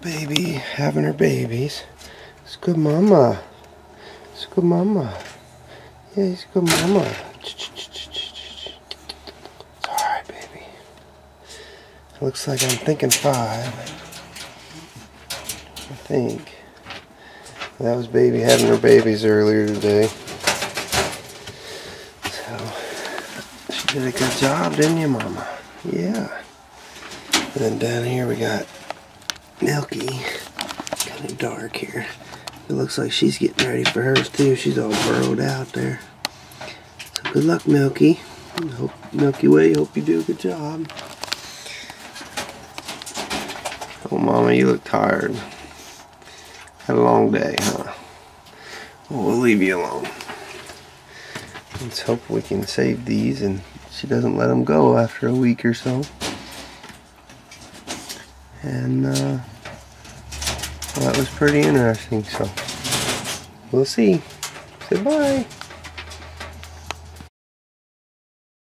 baby having her babies. It's good mama. It's a good mama. Yeah, he's good mama. It's alright, baby. It looks like I'm thinking five. I think. That was baby having her babies earlier today. So, she did a good job, didn't you, mama? Yeah. And then down here we got Milky. Kind of dark here. It looks like she's getting ready for hers too. She's all burrowed out there. So good luck, Milky. Hope Milky Way, hope you do a good job. Oh, Mama, you look tired. Had a long day, huh? Well, we'll leave you alone. Let's hope we can save these and she doesn't let them go after a week or so. And, uh, well, that was pretty interesting, so we'll see. Say bye.